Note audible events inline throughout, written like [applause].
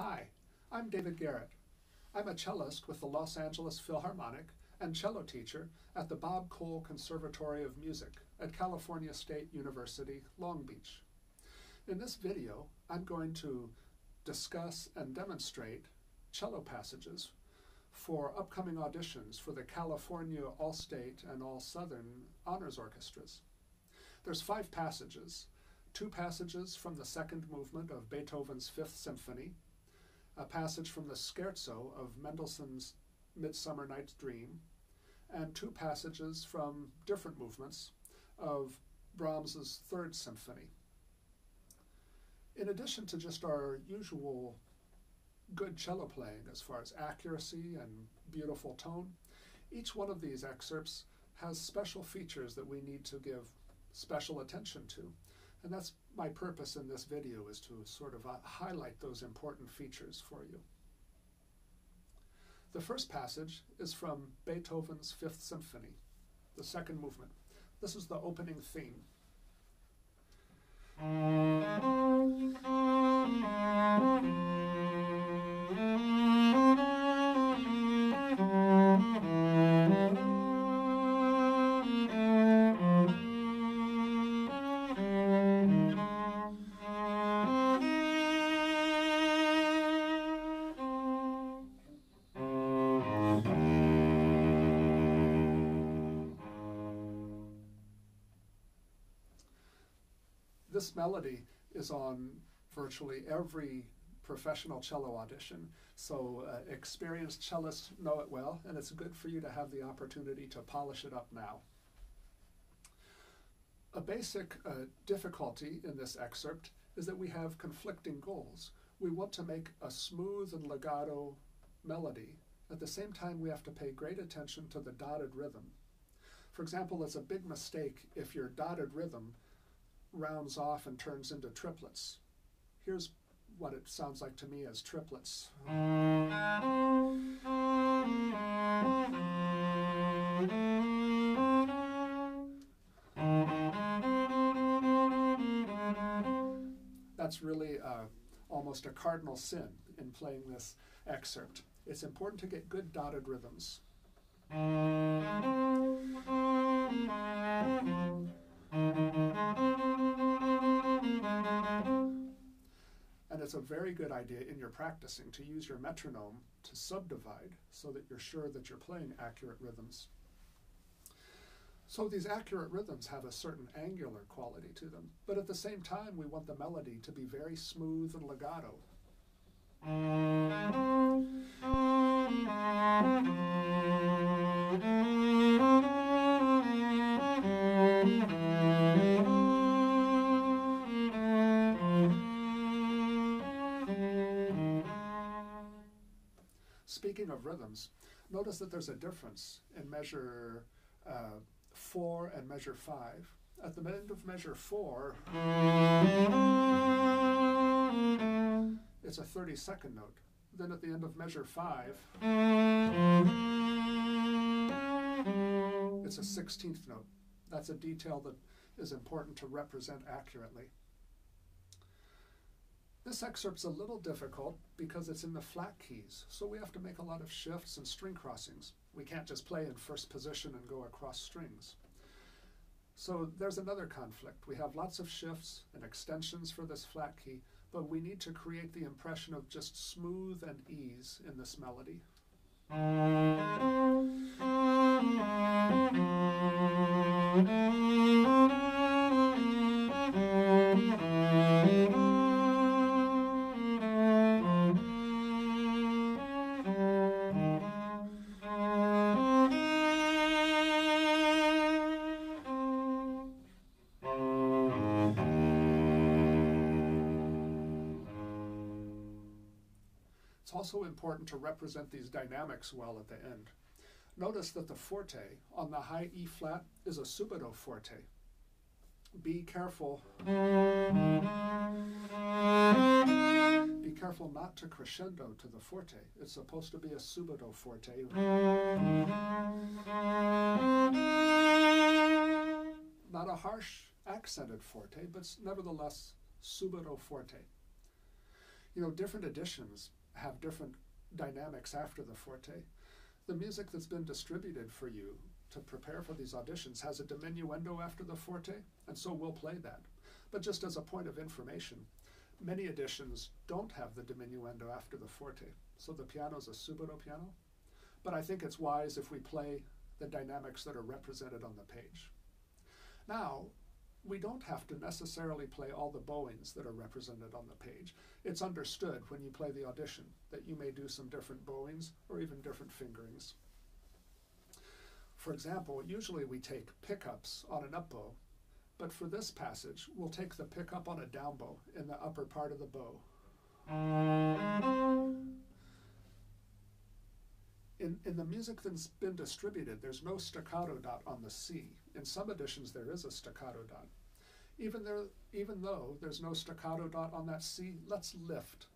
Hi, I'm David Garrett. I'm a cellist with the Los Angeles Philharmonic and cello teacher at the Bob Cole Conservatory of Music at California State University, Long Beach. In this video, I'm going to discuss and demonstrate cello passages for upcoming auditions for the California All-State and All-Southern Honors Orchestras. There's five passages, two passages from the second movement of Beethoven's Fifth Symphony, a passage from the scherzo of Mendelssohn's Midsummer Night's Dream, and two passages from different movements of Brahms's Third Symphony. In addition to just our usual good cello playing as far as accuracy and beautiful tone, each one of these excerpts has special features that we need to give special attention to. And that's my purpose in this video is to sort of uh, highlight those important features for you. The first passage is from Beethoven's Fifth Symphony, the second movement. This is the opening theme. [laughs] This melody is on virtually every professional cello audition. So uh, experienced cellists know it well, and it's good for you to have the opportunity to polish it up now. A basic uh, difficulty in this excerpt is that we have conflicting goals. We want to make a smooth and legato melody. At the same time, we have to pay great attention to the dotted rhythm. For example, it's a big mistake if your dotted rhythm rounds off and turns into triplets. Here's what it sounds like to me as triplets. That's really uh, almost a cardinal sin in playing this excerpt. It's important to get good dotted rhythms. It's a very good idea in your practicing to use your metronome to subdivide so that you're sure that you're playing accurate rhythms. So these accurate rhythms have a certain angular quality to them, but at the same time we want the melody to be very smooth and legato. [laughs] Speaking of rhythms, notice that there's a difference in measure uh, four and measure five. At the end of measure four, it's a 32nd note. Then at the end of measure five, it's a 16th note. That's a detail that is important to represent accurately. This excerpt's a little difficult because it's in the flat keys, so we have to make a lot of shifts and string crossings. We can't just play in first position and go across strings. So there's another conflict. We have lots of shifts and extensions for this flat key, but we need to create the impression of just smooth and ease in this melody. [laughs] also important to represent these dynamics well at the end. Notice that the forte on the high E flat is a subito forte. Be careful. Be careful not to crescendo to the forte. It's supposed to be a subito forte. Not a harsh accented forte, but nevertheless subito forte. You know, different editions have different dynamics after the forte. The music that's been distributed for you to prepare for these auditions has a diminuendo after the forte, and so we'll play that. But just as a point of information, many editions don't have the diminuendo after the forte, so the piano is a subito piano. But I think it's wise if we play the dynamics that are represented on the page. Now, we don't have to necessarily play all the bowings that are represented on the page. It's understood when you play the audition that you may do some different bowings or even different fingerings. For example, usually we take pickups on an up bow, but for this passage, we'll take the pickup on a down bow in the upper part of the bow. In, in the music that's been distributed, there's no staccato dot on the C. In some editions, there is a staccato dot. Even, there, even though there's no staccato dot on that C, let's lift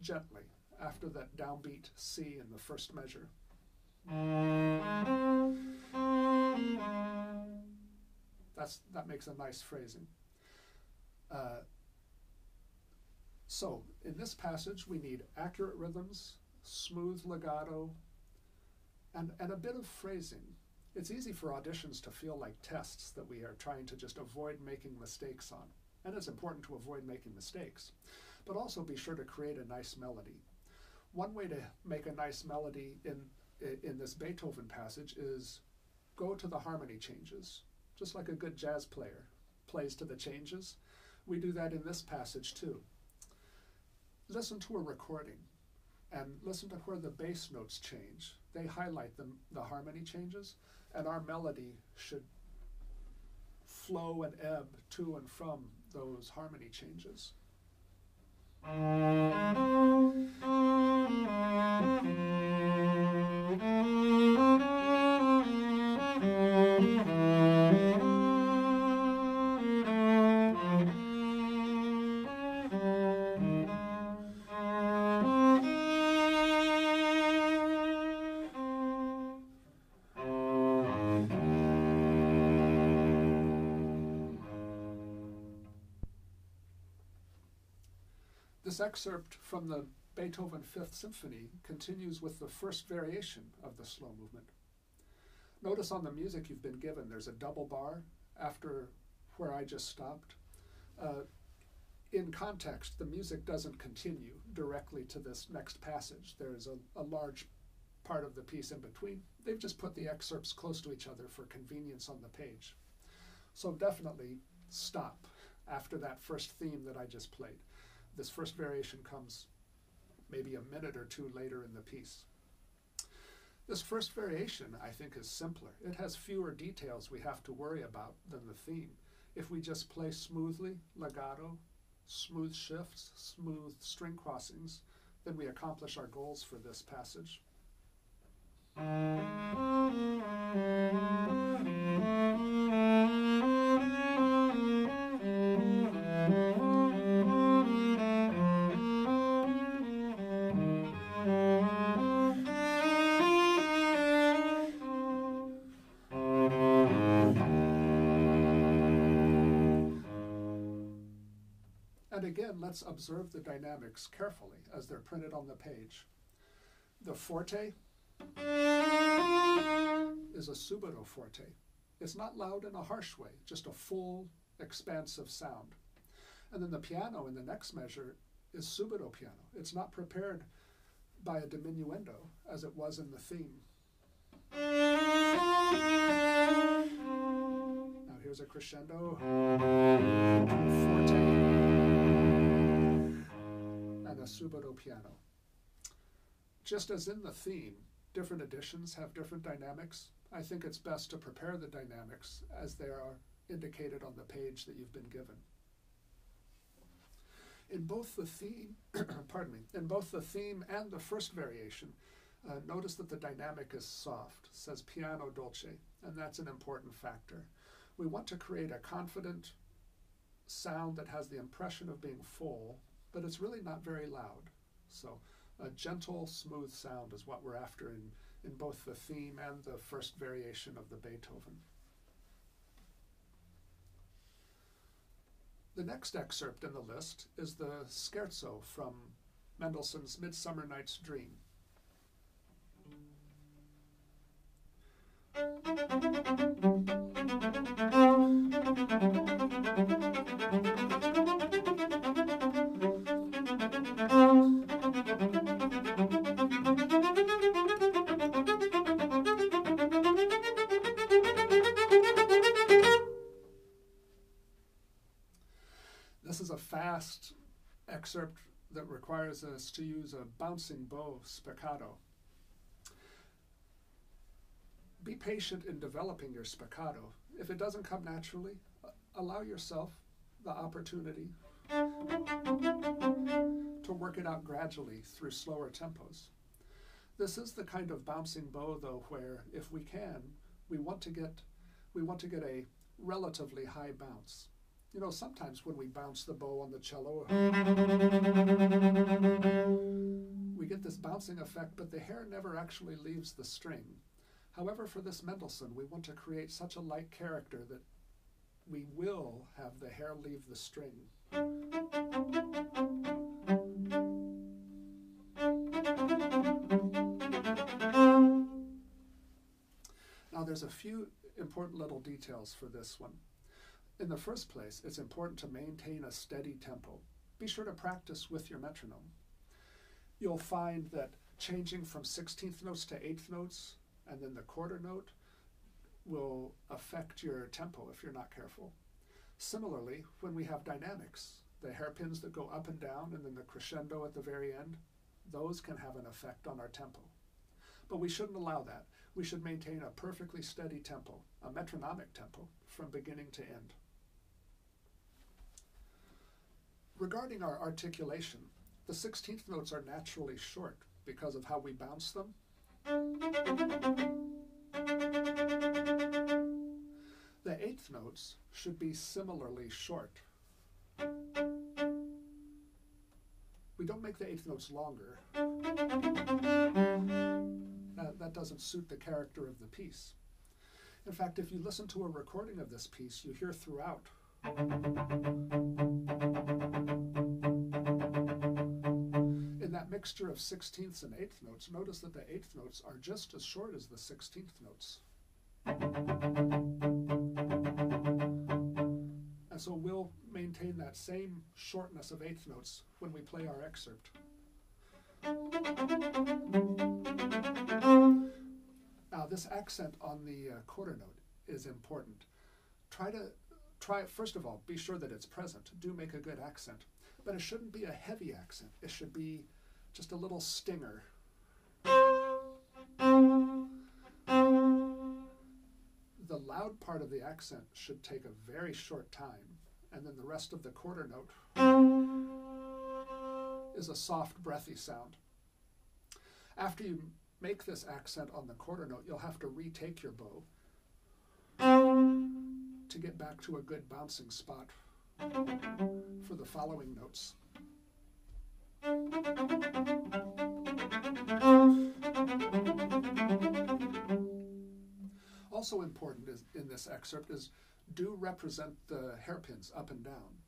gently after that downbeat C in the first measure. That's, that makes a nice phrasing. Uh, so, in this passage, we need accurate rhythms, smooth legato, and, and a bit of phrasing. It's easy for auditions to feel like tests that we are trying to just avoid making mistakes on. And it's important to avoid making mistakes. But also be sure to create a nice melody. One way to make a nice melody in, in this Beethoven passage is go to the harmony changes, just like a good jazz player plays to the changes. We do that in this passage too. Listen to a recording and listen to where the bass notes change. They highlight the, the harmony changes, and our melody should flow and ebb to and from those harmony changes. [laughs] This excerpt from the Beethoven Fifth Symphony continues with the first variation of the slow movement. Notice on the music you've been given, there's a double bar after where I just stopped. Uh, in context, the music doesn't continue directly to this next passage. There's a, a large part of the piece in between. They've just put the excerpts close to each other for convenience on the page. So definitely stop after that first theme that I just played. This first variation comes maybe a minute or two later in the piece. This first variation, I think, is simpler. It has fewer details we have to worry about than the theme. If we just play smoothly, legato, smooth shifts, smooth string crossings, then we accomplish our goals for this passage. Again, let's observe the dynamics carefully as they're printed on the page. The forte is a subito forte. It's not loud in a harsh way, just a full, expansive sound. And then the piano in the next measure is subito piano. It's not prepared by a diminuendo as it was in the theme. Now here's a crescendo, forte a piano. Just as in the theme, different editions have different dynamics, I think it's best to prepare the dynamics as they are indicated on the page that you've been given. In both the theme, [clears throat] pardon me, in both the theme and the first variation, uh, notice that the dynamic is soft, says piano dolce, and that's an important factor. We want to create a confident sound that has the impression of being full but it's really not very loud. So a gentle, smooth sound is what we're after in, in both the theme and the first variation of the Beethoven. The next excerpt in the list is the scherzo from Mendelssohn's Midsummer Night's Dream. This is a fast excerpt that requires us to use a bouncing bow spiccato. Be patient in developing your spiccato. If it doesn't come naturally, allow yourself the opportunity to work it out gradually through slower tempos. This is the kind of bouncing bow though where if we can, we want to get we want to get a relatively high bounce. You know, sometimes when we bounce the bow on the cello, we get this bouncing effect, but the hair never actually leaves the string. However, for this Mendelssohn, we want to create such a light character that we will have the hair leave the string. Now there's a few important little details for this one. In the first place, it's important to maintain a steady tempo. Be sure to practice with your metronome. You'll find that changing from 16th notes to 8th notes and then the quarter note will affect your tempo if you're not careful. Similarly, when we have dynamics, the hairpins that go up and down and then the crescendo at the very end, those can have an effect on our tempo. But we shouldn't allow that. We should maintain a perfectly steady tempo, a metronomic tempo, from beginning to end. Regarding our articulation, the 16th notes are naturally short because of how we bounce them the eighth notes should be similarly short. We don't make the eighth notes longer. That, that doesn't suit the character of the piece. In fact, if you listen to a recording of this piece, you hear throughout mixture of sixteenths and eighth notes, notice that the eighth notes are just as short as the sixteenth notes. And so we'll maintain that same shortness of eighth notes when we play our excerpt. Now this accent on the uh, quarter note is important. Try to try it, first of all, be sure that it's present. Do make a good accent. But it shouldn't be a heavy accent. It should be just a little stinger. The loud part of the accent should take a very short time, and then the rest of the quarter note is a soft, breathy sound. After you make this accent on the quarter note, you'll have to retake your bow to get back to a good bouncing spot for the following notes. Also important is, in this excerpt is do represent the hairpins up and down.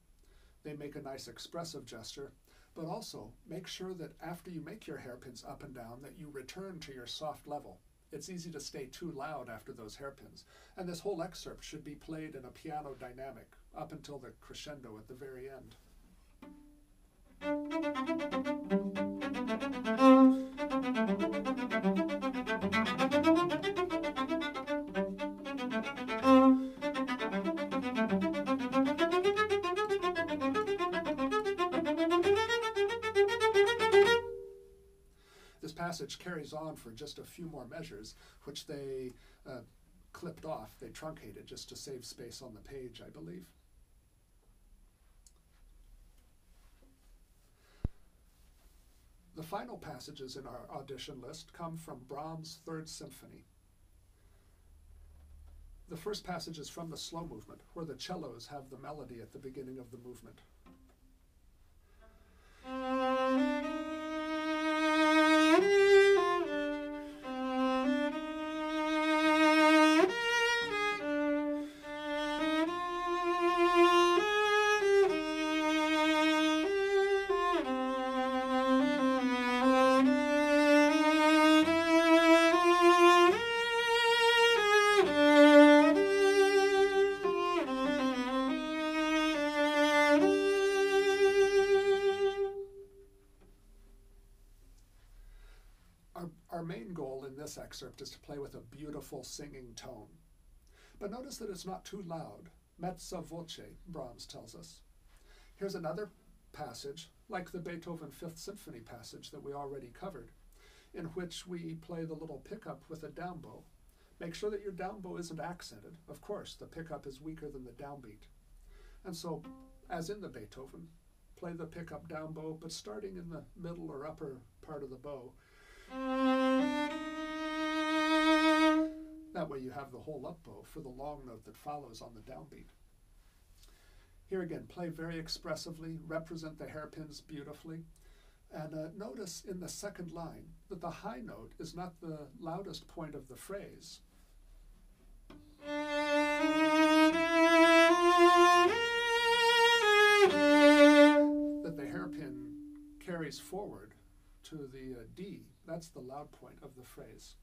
They make a nice expressive gesture, but also make sure that after you make your hairpins up and down that you return to your soft level. It's easy to stay too loud after those hairpins. And this whole excerpt should be played in a piano dynamic up until the crescendo at the very end. Passage carries on for just a few more measures, which they uh, clipped off, they truncated just to save space on the page, I believe. The final passages in our audition list come from Brahms' Third Symphony. The first passage is from the slow movement, where the cellos have the melody at the beginning of the movement. Excerpt is to play with a beautiful singing tone. But notice that it's not too loud. Mezza voce, Brahms tells us. Here's another passage, like the Beethoven Fifth Symphony passage that we already covered, in which we play the little pickup with a down bow. Make sure that your down bow isn't accented. Of course, the pickup is weaker than the downbeat. And so, as in the Beethoven, play the pickup down bow, but starting in the middle or upper part of the bow. That way you have the whole up bow for the long note that follows on the downbeat. Here again, play very expressively, represent the hairpins beautifully. And uh, notice in the second line that the high note is not the loudest point of the phrase. That the hairpin carries forward to the uh, D. That's the loud point of the phrase.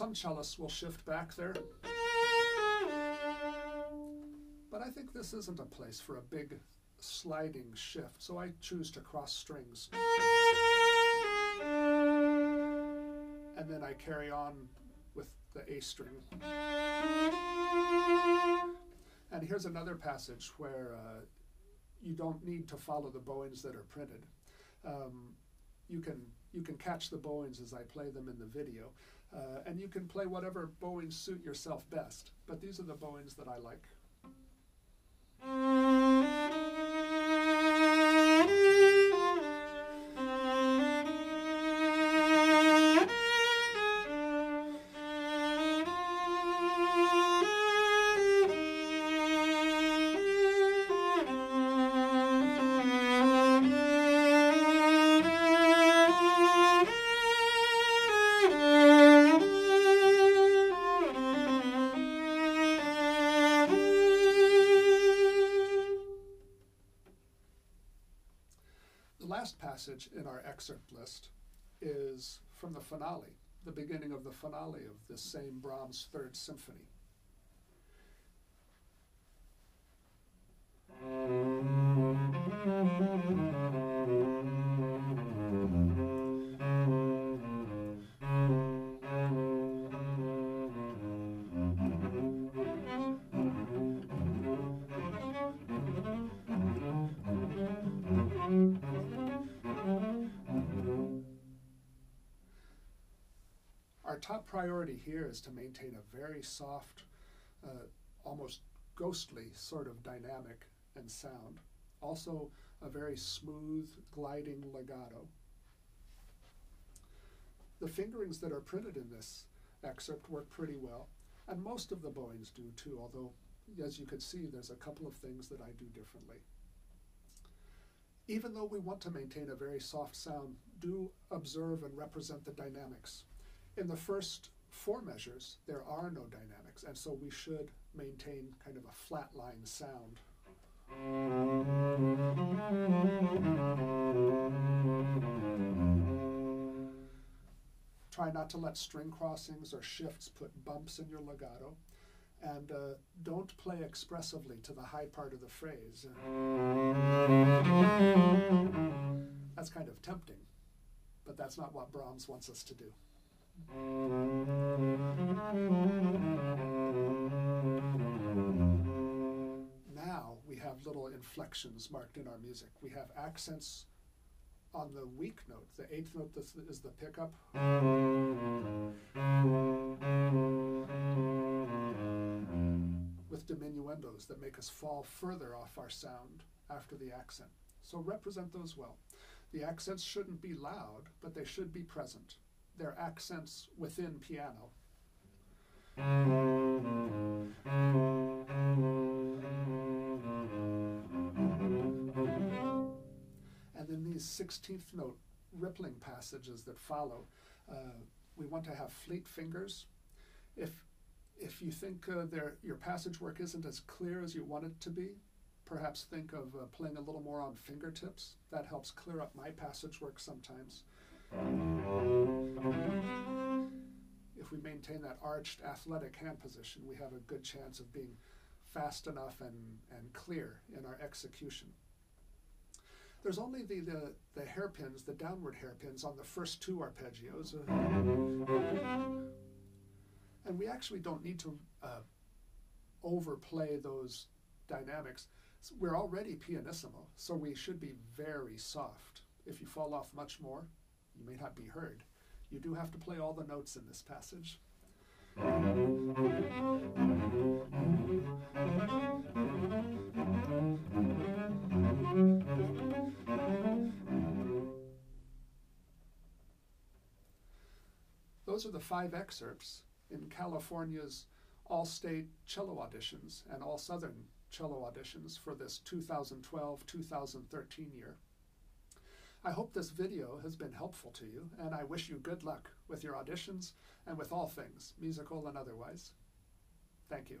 Some cellists will shift back there. But I think this isn't a place for a big sliding shift, so I choose to cross strings. And then I carry on with the A string. And here's another passage where uh, you don't need to follow the bowings that are printed. Um, you can you can catch the bowings as I play them in the video. Uh, and you can play whatever bowings suit yourself best, but these are the bowings that I like. Passage in our excerpt list is from the finale, the beginning of the finale of this same Brahms Third Symphony. Top priority here is to maintain a very soft, uh, almost ghostly sort of dynamic and sound. Also, a very smooth, gliding legato. The fingerings that are printed in this excerpt work pretty well, and most of the bowings do too, although, as you can see, there's a couple of things that I do differently. Even though we want to maintain a very soft sound, do observe and represent the dynamics in the first four measures, there are no dynamics, and so we should maintain kind of a flat line sound. Try not to let string crossings or shifts put bumps in your legato. And uh, don't play expressively to the high part of the phrase. That's kind of tempting, but that's not what Brahms wants us to do. Now we have little inflections marked in our music. We have accents on the weak note. The eighth note is the pickup. With diminuendos that make us fall further off our sound after the accent. So represent those well. The accents shouldn't be loud, but they should be present they're accents within piano. And then these 16th note rippling passages that follow, uh, we want to have fleet fingers. If, if you think uh, your passage work isn't as clear as you want it to be, perhaps think of uh, playing a little more on fingertips. That helps clear up my passage work sometimes. If we maintain that arched athletic hand position, we have a good chance of being fast enough and, and clear in our execution. There's only the, the, the hairpins, the downward hairpins on the first two arpeggios. And we actually don't need to uh, overplay those dynamics. So we're already pianissimo, so we should be very soft. If you fall off much more, you may not be heard. You do have to play all the notes in this passage. Those are the five excerpts in California's all state cello auditions and all southern cello auditions for this 2012 2013 year. I hope this video has been helpful to you, and I wish you good luck with your auditions and with all things, musical and otherwise. Thank you.